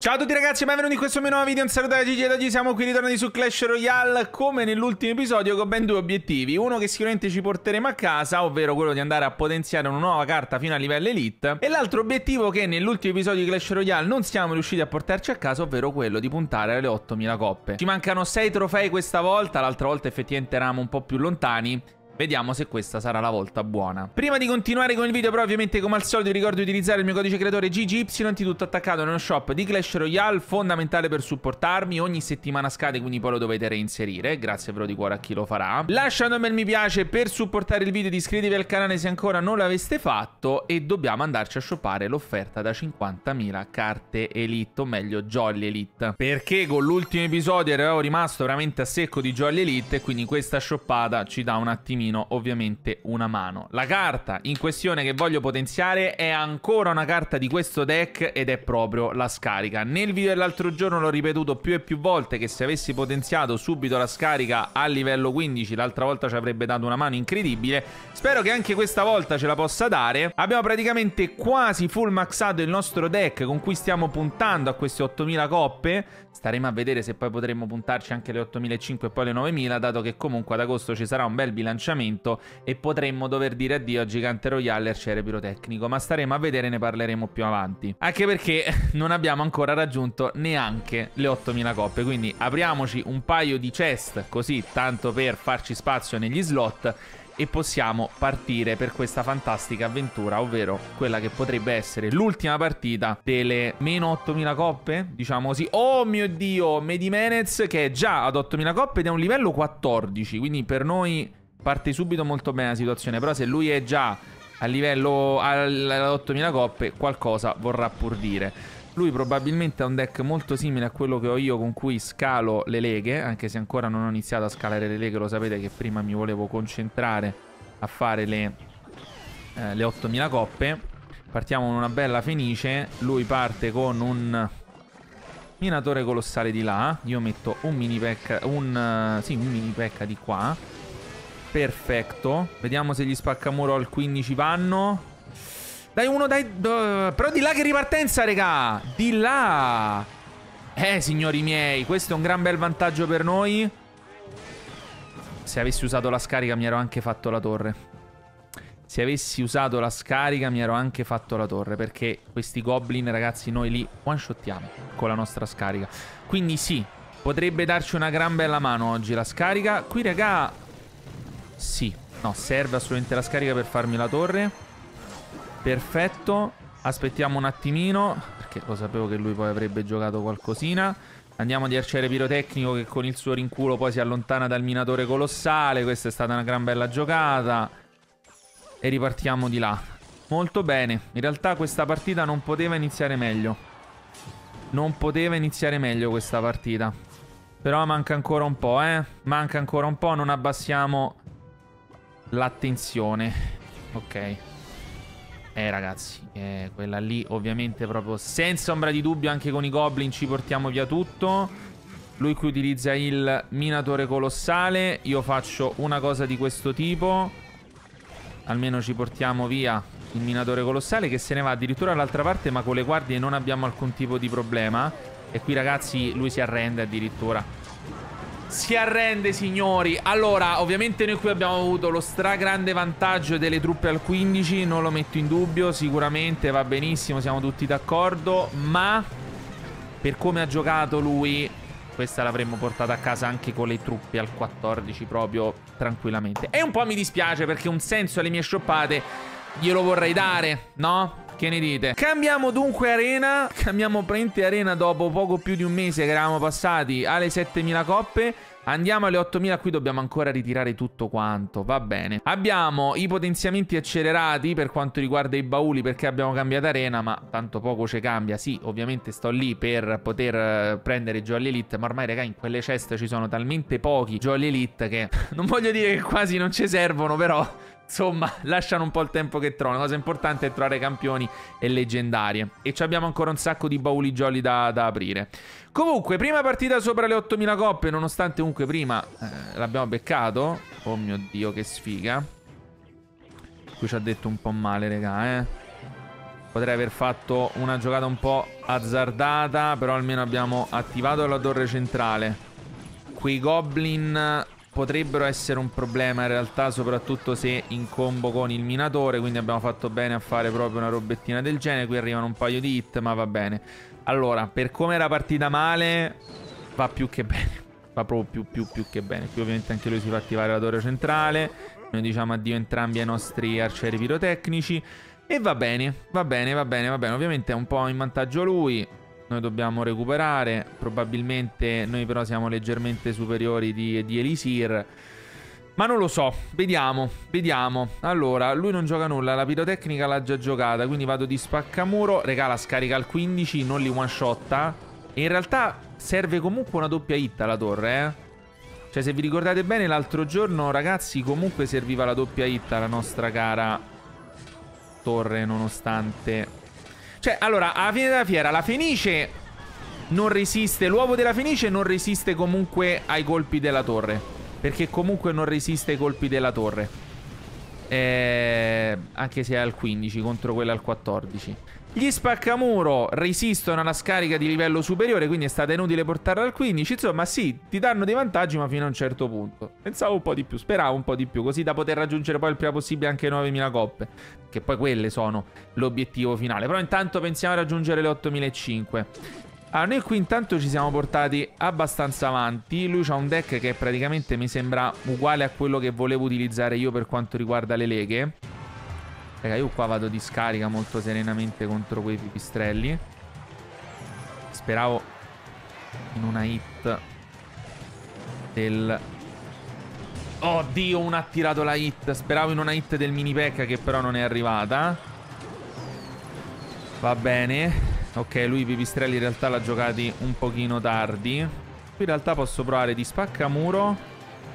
Ciao a tutti ragazzi e benvenuti in questo mio nuovo video, un saluto da Gigi ed oggi siamo qui ritornati su Clash Royale come nell'ultimo episodio con ben due obiettivi. Uno che sicuramente ci porteremo a casa, ovvero quello di andare a potenziare una nuova carta fino a livello elite. E l'altro obiettivo che nell'ultimo episodio di Clash Royale non siamo riusciti a portarci a casa, ovvero quello di puntare alle 8000 coppe. Ci mancano 6 trofei questa volta, l'altra volta effettivamente eravamo un po' più lontani Vediamo se questa sarà la volta buona. Prima di continuare con il video, però, ovviamente, come al solito, ricordo di utilizzare il mio codice creatore GGY, tutto attaccato nello shop di Clash Royale, fondamentale per supportarmi. Ogni settimana scade, quindi poi lo dovete reinserire. Grazie però di cuore a chi lo farà. Lasciate un bel mi piace per supportare il video, iscrivetevi al canale se ancora non l'aveste fatto. E dobbiamo andarci a shoppare l'offerta da 50.000 carte Elite, o meglio, Jolly Elite. Perché con l'ultimo episodio ero rimasto veramente a secco di Jolly Elite, e quindi questa shoppata ci dà un attimino pochino ovviamente una mano. La carta in questione che voglio potenziare è ancora una carta di questo deck ed è proprio la scarica. Nel video dell'altro giorno l'ho ripetuto più e più volte che se avessi potenziato subito la scarica a livello 15 l'altra volta ci avrebbe dato una mano incredibile. Spero che anche questa volta ce la possa dare. Abbiamo praticamente quasi full maxato il nostro deck con cui stiamo puntando a queste 8000 coppe. Staremo a vedere se poi potremmo puntarci anche le 8500 e poi le 9000 dato che comunque ad agosto ci sarà un bel bilanciamento aggiornamento e potremmo dover dire addio a Gigante Royale e Arciere Pirotecnico, ma staremo a vedere e ne parleremo più avanti. Anche perché non abbiamo ancora raggiunto neanche le 8000 coppe, quindi apriamoci un paio di chest così, tanto per farci spazio negli slot e possiamo partire per questa fantastica avventura, ovvero quella che potrebbe essere l'ultima partita delle meno 8000 coppe, diciamo così. Oh mio Dio, Medimenez che è già ad 8000 coppe ed è un livello 14, quindi per noi parte subito molto bene la situazione, però se lui è già a livello alle 8000 coppe, qualcosa vorrà pur dire. Lui probabilmente ha un deck molto simile a quello che ho io con cui scalo le leghe, anche se ancora non ho iniziato a scalare le leghe, lo sapete che prima mi volevo concentrare a fare le, eh, le 8000 coppe. Partiamo con una bella fenice, lui parte con un minatore colossale di là, io metto un mini pecca, un, sì, un mini pecca di qua Perfetto. Vediamo se gli spaccamuro al 15 vanno. Dai uno, dai... Uh, però di là che ripartenza, regà. Di là. Eh, signori miei, questo è un gran bel vantaggio per noi. Se avessi usato la scarica mi ero anche fatto la torre. Se avessi usato la scarica mi ero anche fatto la torre Perché questi goblin ragazzi noi li one-shottiamo Con la nostra scarica Quindi sì, potrebbe darci una gran bella mano oggi la scarica Qui raga sì. No, serve assolutamente la scarica per farmi la torre. Perfetto. Aspettiamo un attimino, perché lo sapevo che lui poi avrebbe giocato qualcosina. Andiamo di arciere pirotecnico che con il suo rinculo poi si allontana dal minatore colossale. Questa è stata una gran bella giocata. E ripartiamo di là. Molto bene. In realtà questa partita non poteva iniziare meglio. Non poteva iniziare meglio questa partita. Però manca ancora un po', eh. Manca ancora un po'. Non abbassiamo l'attenzione. Ok. Eh ragazzi, eh, quella lì ovviamente proprio senza ombra di dubbio anche con i goblin ci portiamo via tutto. Lui qui utilizza il minatore colossale, io faccio una cosa di questo tipo. Almeno ci portiamo via il minatore colossale che se ne va addirittura dall'altra parte ma con le guardie non abbiamo alcun tipo di problema. E qui ragazzi lui si arrende addirittura. Si arrende, signori. Allora, ovviamente noi qui abbiamo avuto lo stragrande vantaggio delle truppe al 15. Non lo metto in dubbio, sicuramente va benissimo, siamo tutti d'accordo. Ma, per come ha giocato lui, questa l'avremmo portata a casa anche con le truppe al 14 proprio tranquillamente. E un po' mi dispiace perché un senso alle mie scioppate glielo vorrei dare, no? Che ne dite? Cambiamo dunque arena. Cambiamo prente arena dopo poco più di un mese che eravamo passati alle 7000 coppe. Andiamo alle 8000, qui dobbiamo ancora ritirare tutto quanto, va bene. Abbiamo i potenziamenti accelerati per quanto riguarda i bauli perché abbiamo cambiato arena, ma tanto poco ci cambia. Sì, ovviamente sto lì per poter eh, prendere Jolly Elite, ma ormai raga in quelle ceste ci sono talmente pochi Jolly Elite che non voglio dire che quasi non ci servono, però Insomma, lasciano un po' il tempo che trovano. La cosa importante è trovare campioni e leggendarie. E abbiamo ancora un sacco di bauli jolly da, da aprire. Comunque, prima partita sopra le 8000 coppe, nonostante comunque prima eh, l'abbiamo beccato. Oh mio Dio, che sfiga. Qui ci ha detto un po' male, raga, eh. Potrei aver fatto una giocata un po' azzardata, però almeno abbiamo attivato la torre centrale. Quei goblin potrebbero essere un problema in realtà, soprattutto se in combo con il minatore, quindi abbiamo fatto bene a fare proprio una robettina del genere. Qui arrivano un paio di hit, ma va bene. Allora, per come era partita male, va più che bene. Va proprio più, più, più che bene. Qui ovviamente anche lui si fa attivare la torre centrale. Noi diciamo addio entrambi ai nostri arcieri pirotecnici. E va bene, va bene, va bene, va bene. Ovviamente è un po' in vantaggio lui. Noi dobbiamo recuperare. Probabilmente noi però siamo leggermente superiori di, di Elisir. Ma non lo so, vediamo, vediamo. Allora, lui non gioca nulla, la pirotecnica l'ha già giocata, quindi vado di spaccamuro, regala scarica al 15, non li one shotta. E in realtà serve comunque una doppia hit alla torre, eh. Cioè, se vi ricordate bene, l'altro giorno, ragazzi, comunque serviva la doppia hit alla nostra cara torre, nonostante... Cioè, allora, alla fine della fiera, la Fenice non resiste, l'uovo della Fenice non resiste comunque ai colpi della torre. Perché comunque non resiste ai colpi della torre. Eh, anche se è al 15 contro quella al 14. Gli spaccamuro resistono alla scarica di livello superiore, quindi è stata inutile portarla al 15. Insomma, sì, ti danno dei vantaggi, ma fino a un certo punto. Pensavo un po' di più, speravo un po' di più, così da poter raggiungere poi il prima possibile anche 9.000 coppe. Che poi quelle sono l'obiettivo finale. Però intanto pensiamo a raggiungere le 8.500. Allora, noi qui intanto ci siamo portati abbastanza avanti. Lui ha un deck che praticamente mi sembra uguale a quello che volevo utilizzare io per quanto riguarda le leghe. Raga, io qua vado di scarica molto serenamente contro quei pipistrelli. Speravo in una hit del... Oddio, una ha tirato la hit. Speravo in una hit del mini pecca che però non è arrivata. Va bene. Ok, lui i pipistrelli in realtà l'ha giocati un pochino tardi. Qui in realtà posso provare di spaccamuro.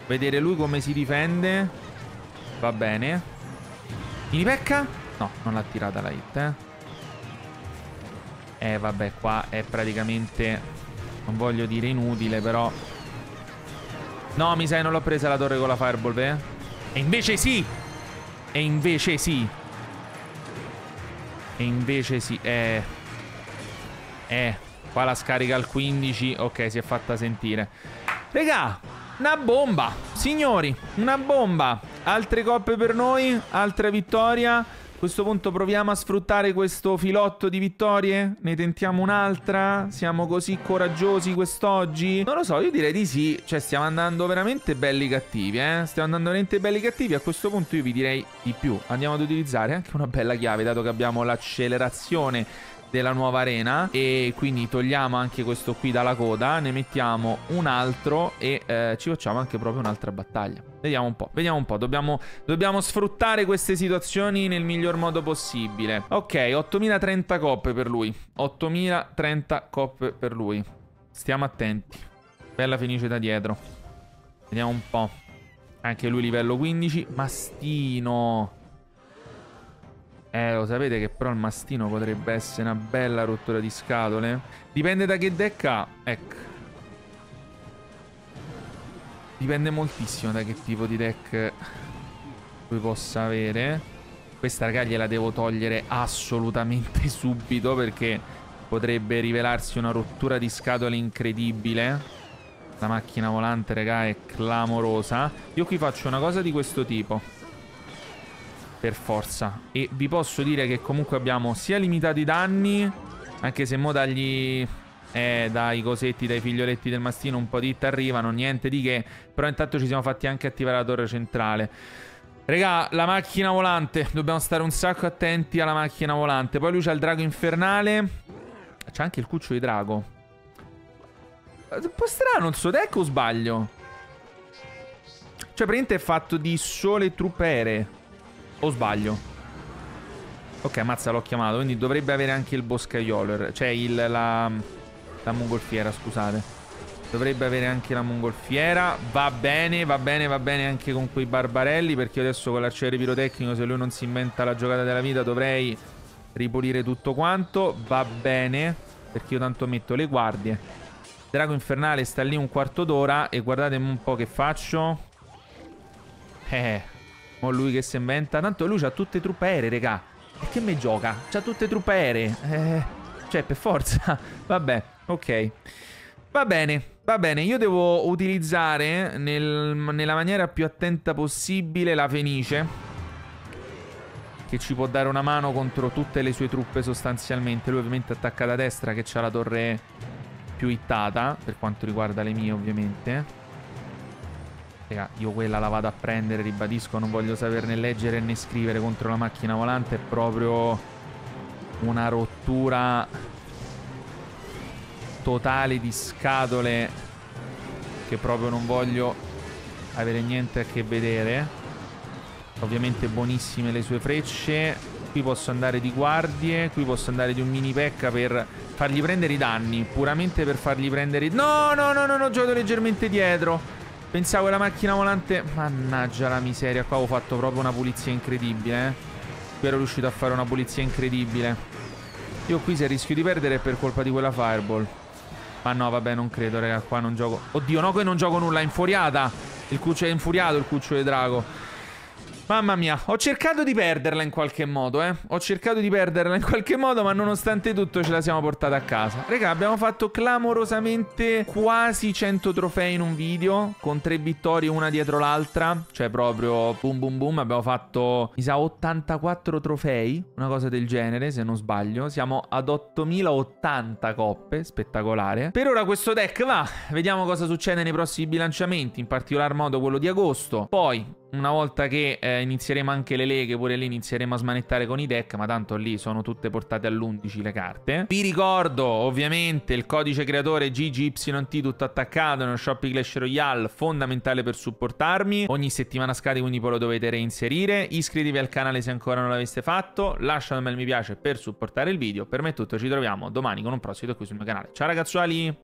Vedere lui come si difende. Va bene. Mini pecca? No, non l'ha tirata la hit, eh. Eh, vabbè, qua è praticamente... Non voglio dire inutile, però... No, mi sa che non l'ho presa la torre con la fireball, eh? E invece sì! E invece sì! E invece sì, eh... Eh, qua la scarica al 15. Ok, si è fatta sentire. Regà, una bomba. Signori, una bomba. Altre coppe per noi, altra vittoria. A questo punto proviamo a sfruttare questo filotto di vittorie? Ne tentiamo un'altra? Siamo così coraggiosi quest'oggi? Non lo so, io direi di sì. Cioè, stiamo andando veramente belli cattivi, eh? Stiamo andando veramente belli cattivi. A questo punto io vi direi di più. Andiamo ad utilizzare anche una bella chiave, dato che abbiamo l'accelerazione della nuova arena e quindi togliamo anche questo qui dalla coda, ne mettiamo un altro e eh, ci facciamo anche proprio un'altra battaglia. Vediamo un po', vediamo un po', dobbiamo, dobbiamo sfruttare queste situazioni nel miglior modo possibile. Ok, 8030 coppe per lui, 8030 coppe per lui. Stiamo attenti. Bella finice da dietro. Vediamo un po'. Anche lui livello 15. Mastino. Eh, lo sapete che però il mastino potrebbe essere una bella rottura di scatole? Dipende da che deck ha. Ecco. Dipende moltissimo da che tipo di deck lui possa avere. Questa raga gliela devo togliere assolutamente subito perché potrebbe rivelarsi una rottura di scatole incredibile. La macchina volante, raga, è clamorosa. Io qui faccio una cosa di questo tipo per forza. E vi posso dire che comunque abbiamo sia limitati i danni, anche se mo dagli... Eh, dai cosetti, dai figlioletti del mastino un po' di hit arrivano, niente di che. Però intanto ci siamo fatti anche attivare la torre centrale. Regà, la macchina volante. Dobbiamo stare un sacco attenti alla macchina volante. Poi lui c'ha il drago infernale. C'ha anche il cuccio di drago. Un po' strano il suo deck o sbaglio? Cioè, praticamente è fatto di sole truppere. O sbaglio? Ok, ammazza, l'ho chiamato. Quindi dovrebbe avere anche il boscaiolo. Cioè il, la, la mongolfiera, scusate. Dovrebbe avere anche la mongolfiera. Va bene, va bene, va bene anche con quei barbarelli. Perché io adesso con l'arciere pirotecnico, se lui non si inventa la giocata della vita, dovrei ripulire tutto quanto. Va bene. Perché io tanto metto le guardie. Drago infernale sta lì un quarto d'ora. E guardate un po' che faccio. Eh, Mo lui che si inventa. Tanto lui ha tutte truppe aeree, regà. E che me gioca? C'ha tutte truppe aeree. Eh, cioè, per forza. Vabbè, ok. Va bene, va bene. Io devo utilizzare nel, nella maniera più attenta possibile la Fenice. Che ci può dare una mano contro tutte le sue truppe sostanzialmente. Lui ovviamente attacca da destra che c'ha la torre più hittata. Per quanto riguarda le mie ovviamente. Raga, io quella la vado a prendere, ribadisco, non voglio saperne leggere né scrivere contro la macchina volante. È proprio una rottura totale di scatole che proprio non voglio avere niente a che vedere. Ovviamente buonissime le sue frecce. Qui posso andare di guardie, qui posso andare di un mini pecca per fargli prendere i danni. Puramente per fargli prendere i... No, no, no, no, no, gioco leggermente dietro. Pensavo che la macchina volante... Mannaggia la miseria, qua avevo fatto proprio una pulizia incredibile, eh. Qui ero riuscito a fare una pulizia incredibile. Io qui se rischio di perdere è per colpa di quella fireball. Ma no, vabbè, non credo, raga. Qua non gioco. Oddio, no, qui non gioco nulla. Infuriata. Il cuccio è infuriato, il cuccio di drago. Mamma mia, ho cercato di perderla in qualche modo, eh. Ho cercato di perderla in qualche modo, ma nonostante tutto ce la siamo portata a casa. Raga, abbiamo fatto clamorosamente quasi 100 trofei in un video, con tre vittorie una dietro l'altra. Cioè proprio boom boom boom. Abbiamo fatto, mi sa, 84 trofei, una cosa del genere, se non sbaglio. Siamo ad 8080 coppe, spettacolare. Per ora questo deck va, vediamo cosa succede nei prossimi bilanciamenti, in particolar modo quello di agosto. Poi una volta che eh, inizieremo anche le leghe, pure lì inizieremo a smanettare con i deck, ma tanto lì sono tutte portate all'11 le carte. Vi ricordo ovviamente il codice creatore GGYT tutto attaccato nello shop Clash Royale, fondamentale per supportarmi. Ogni settimana scade, quindi poi lo dovete reinserire. Iscrivetevi al canale se ancora non l'aveste fatto, lasciate un bel mi piace per supportare il video. Per me è tutto, ci troviamo domani con un prossimo qui sul mio canale. Ciao ragazzuoli!